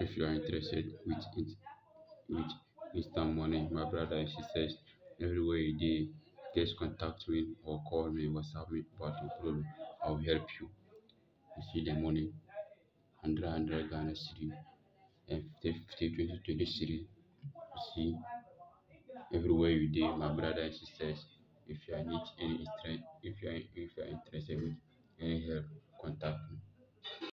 If you are interested with it, with instant money, my brother, she says, everywhere you dey, just contact me or call me, WhatsApp me about your problem. I will help you. You see the money, 100, 100 Ghana cedi, and 50, 50, 20, 20 cedi. You see, everywhere you dey, my brother she says. if you are need any interest, if you are if you are interested with